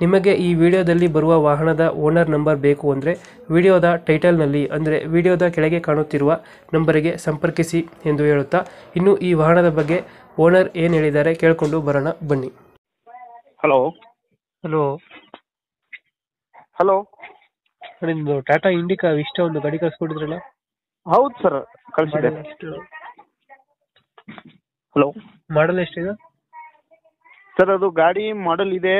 ನಿಮಗೆ ಈ ವಿಡಿಯೋದಲ್ಲಿ ಬರುವ ವಾಹನದ ಓನರ್ ನಂಬರ್ ಬೇಕು ಅಂದರೆ ವಿಡಿಯೋದ ಟೈಟಲ್ನಲ್ಲಿ ಅಂದರೆ ವಿಡಿಯೋದ ಕೆಳಗೆ ಕಾಣುತ್ತಿರುವ ನಂಬರಿಗೆ ಸಂಪರ್ಕಿಸಿ ಎಂದು ಹೇಳುತ್ತಾ ಇನ್ನು ಈ ವಾಹನದ ಬಗ್ಗೆ ಓನರ್ ಏನು ಹೇಳಿದ್ದಾರೆ ಕೇಳಿಕೊಂಡು ಬರೋಣ ಬನ್ನಿ. ಹಲೋ. ಹಲೋ. ಹಲೋ. ನಿಮ್ಮದು ಟಾಟಾ ಇಂಡಿಕಾ ಇಷ್ಟ ಒಂದು ಗಾಡಿ ಕಳಿಸ್ಕೊಡಿದ್ರಲ್ಲ ಹೌದು ಸರ್ ಕಳಿಸಿದೆ. ಹಲೋ. ಮಾಡಲ್ ಎಷ್ಟಿದೆ? ಸರ್ ಅದು ಗಾಡಿ ಮಾಡೆಲ್ ಇದೆ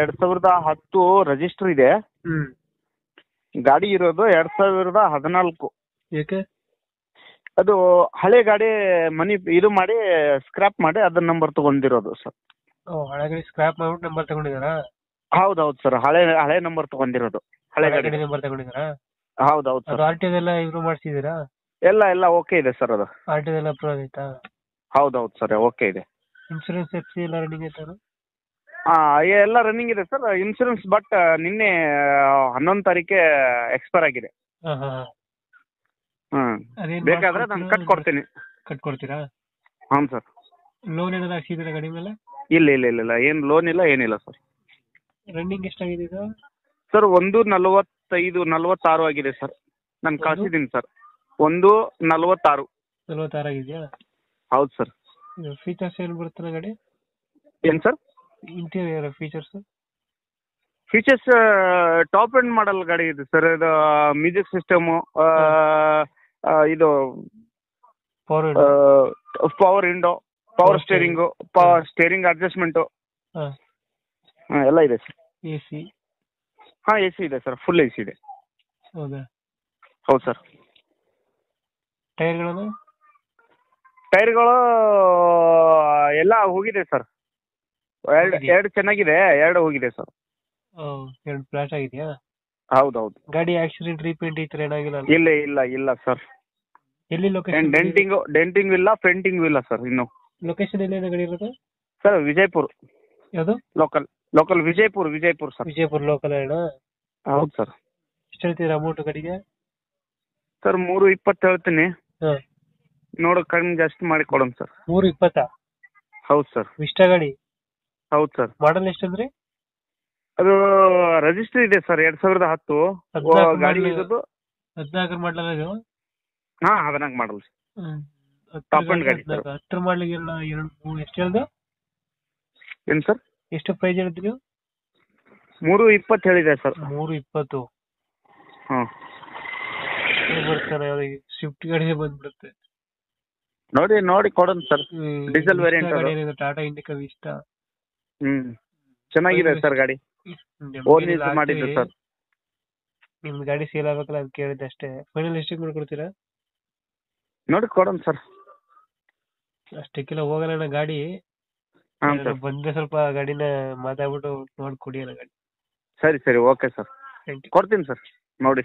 ಎರಡು ಸಾವಿರದ ಹತ್ತು ರಿಜಿಸ್ಟರ್ ಇದೆ. ಹ್ಞೂ ಗಾಡಿ ಇರೋದು ಎರಡ್ ಸಾವಿರದ ಹದಿನಾಲ್ಕು. ಏಕೆ? ಅದು ಹಳೆ ಗಾಡಿ ಮನಿ ಇದು ಮಾಡಿ ಸ್ಕ್ರಾಪ್ ಮಾಡಿ ಅದನ್ನ ನಂಬರ್ ತಗೊಂಡಿರೋದು ಸರ್ ಓ ಹಳೆ ಗಾಡಿ ಸ್ಕ್ರಾಪ್ ಮಾಡ್ಬಿಟ್ಟು ನಂಬರ್ ತಗೊಂಡಿದ್ದಾರಾ? ಹೌದು ಹೌದು ಸರ್ ಹಳೆ ಹಳೆ ನಂಬರ್ ತಗೊಂಡಿರೋದು. ಹಳೆ ಗಾಡಿ. ನಂಬರ್ ತಗೊಂಡಿದ್ದಾರಾ? ಹೌದು ಹೌದು ಅದು ಸರ್ ಆರ್ ಟಿ ಎಲ್ಲ ಇಂಪ್ರೂವ್ ಮಾಡಿಸಿದ್ದೀರಾ? ಎಲ್ಲ ಎಲ್ಲ ಓಕೆ ಇದೆ ಸರ್ ಅದು. ಆರ್ ಟಿ ಎಲ್ಲ ಅಪ್ರೂವ್ ಆಗೈತಾ? ಹೌದು ಹೌದು ಸರ್ ಓಕೆ ಇದೆ. ಇನ್ಶೂರೆನ್ಸ್ ಎಫ್ ಸಿ ಎಲ್ಲ ರನ್ನಿಂಗ್ ಐತಾನು ಹಾಂ ಎಲ್ಲ ರನ್ನಿಂಗ್ ಇದೆ ಸರ್ ಇನ್ಶೂರೆನ್ಸ್ ಬಟ್ ನಿನ್ನೆ ಹನ್ನೊಂದು ತಾರೀಕೆ ಎಕ್ಸ್ಪೈರ್ ಆಗಿದೆ. ಹ ಹ ಹಾಂ. ಹ್ಮ್ ಅದೇನ್ ಬೇಕಾದ್ರೆ ನಾನು ಕಟ್ ಕೊಡ್ತೀರಾ ಹಾಂ ಸರ್ ಲೋನ್ ಏನಾದ್ರು ಹಾಕ್ಸಿದ್ದೀರಾ ಗಾಡಿ ಮೇಲೆ? ಇಲ್ಲ ಇಲ್ಲ ಇಲ್ಲ ಇಲ್ಲ. ಏನು ಲೋನ್ ಇಲ್ಲ ಏನಿಲ್ಲ ಸರ್ ರನ್ನಿಂಗ್ ಎಷ್ಟಾಗಿದೆ ಇದು? ಸರ್ ಒಂದು ನಲವತ್ತೈದು ನಲವತ್ತಾರು ಆಗಿದೆ ಸರ್ ನಾನು? ಕಳ್ಸಿದ್ದೀನಿ ಸರ್ ಒಂದು ನಲವತ್ತಾರು. ನಲ್ವತ್ತಾರು ಆಗಿದೆಯಾ? ಹೌದು ಸರ್ ಇದು ಫೀಚರ್ಸ್ ಏನು ಬರುತ್ತಲ್ಲ ಗಾಡಿ? ಏನು sir? Interior features features top end model ಗಾಡಿ ಇದೆ ಸರ್. ಇದು ಮ್ಯೂಸಿಕ್ ಸಿಸ್ಟಮ್ ಇದು power power window power steering power steering adjustment ಹಾಂ. ಎಲ್ಲ ಇದೆ ಸರ್. ಎ ಸಿ ಹಾಂ ಎ ಸಿ ಇದೆ ಸರ್. ಫುಲ್ ಎ ಸಿ ಇದೆ. ಹೌದಾ? ಹೌದು ಸರ್. ಟೈರ್ಗಳನ್ನು ಟೈರ್ಗಳು ಎಲ್ಲ ಹೋಗಿದೆ ಸರ್. ಎರಡು ಹೋಗಿದೆಯಾ? ಎರಡು ಚೆನ್ನಾಗಿದೆ ಎರಡು ಹೋಗಿದೆ ಸರ್. ಎರಡು ಫ್ಲಾಟ್ ಆಗಿದೆಯಾ? ಹೌದು ಹೌದು ಗಾಡಿ ಆಕ್ಸಿಡೆಂಟ್ ರೀಪೇಂಟ್ ಈ ಥರ ಏನಾಗಿಲ್ಲ ಅಲ್ಲ? ಇಲ್ಲ ಇಲ್ಲ ಇಲ್ಲ ಸರ್. ಎಲ್ಲಿ ಲೊಕೇಶನ್ ಡೆಂಟಿಂಗ್ ಡೆಂಟಿಂಗ್ ಇಲ್ಲ ಫ್ರೆಂಟಿಂಗ್ ಇಲ್ಲ ಸರ್ ಇನ್ನು. ಲೊಕೇಶನ್ ಎಲ್ಲಿ ಗಾಡಿ ಇರೋದು? ಸರ್ ವಿಜಯಪುರ್. ಯಾವುದು? Local local Vijayapur Vijayapur sir. Vijayapura local ಏನಾ ಹೌದು ಸರ್. ಎಷ್ಟು ಹೇಳ್ತೀರಾ ಅಮೌಂಟ್ ಗಾಡಿಗೆ? ಸರ್ ಮೂರು ಇಪ್ಪತ್ತು ಹೇಳ್ತೀನಿ. ಹಾಂ. ನೋಡು ಕಡಿಮೆ ಜಾಸ್ತಿ ಮಾಡಿ ಕೊಡೋಣ ಸರ್. ಮೂರು ಇಪ್ಪತ್ತಾ? ಹೌದು ಸರ್. ಇಷ್ಟ ಗಾಡಿ? ಹೌದು ಸರ್. ಮಾಡಲ್ ಎಷ್ಟಂದ್ರಿ ಅದು ರಿಜಿಸ್ಟರ್ ಇದೆ ಸರ್ ಎರಡ್ ಸಾವಿರದ ಹತ್ತು. ಹದ್ನಾಲ್ಕು ಗಾಡಿ model. ಇರೋದು ಹದಿನಾಲ್ಕರ ಮಾಡಲ್ಲ ಇದು ಹಾ ಹದಿನಾಲ್ಕು ಮಾಡಲ್ ಸರ್. Top end ಗಾಡಿ, ಹದಿನಾಲ್ಕು. ಹತ್ತರ ಮಾಡ್ಲಿಕ್ಕೆ ಎರಡು ಮೂರು ಎಷ್ಟು ಹೇಳ್ದು? ಏನ್ ಸರ್? ಎಷ್ಟು ಪ್ರೈಸ್ ಹೇಳಿದ್ರಿ ನೀವು? ಮೂರು ಇಪ್ಪತ್ತು ಹೇಳಿದೆ ಸರ್. ಮೂರು ಇಪ್ಪತ್ತು. ಹಾಂ. ಬರ್ತಾರೆ ಅವ್ರಿಗೆ ಸ್ವಿಫ್ಟ್ ಗಾಡಿ ಬಂದ್ಬಿಡುತ್ತೆ. ನೋಡಿ ನೋಡಿ ಕೊಡೋಣ sir. Diesel variant Tata Indica ಇಷ್ಟ. ಹ್ಮ್ ಚೆನ್ನಾಗಿದೆ ಸರ್ ಗಾಡಿ. ಓನ್ ಯೂಸ್ ಮಾಡಿದ್ದು ಸರ್. ನಿಮ್ ಗಾಡಿ ಸೇಲ್ ಆಗ್ಬೇಕಲ್ಲ ಅದು ಕೇಳಿದ್ದೆ ಅಷ್ಟೇ. ಫೈನಲ್ ಎಷ್ಟಕ್ಕೆ ಮಾಡ್ಕೊಡ್ತೀರಾ? ನೋಡಿ ಕೊಡೋಣ ಸರ್. ಅಷ್ಟಕ್ಕೆಲ್ಲ ಹೋಗಲ್ಲ ಅಣ್ಣ ಗಾಡಿ. ಬಂದ್ರೆ ಸ್ವಲ್ಪ ಗಾಡಿನ ಮಾತಾಡ್ಬಿಟ್ಟು ನೋಡಿ ಕೊಡಿ ಅಣ್ಣ ಗಾಡಿ. ಸರಿ ಸರಿ ಓಕೆ ಸರ್. ಕೊಡ್ತೀನಿ ಸರ್ ನೋಡಿ.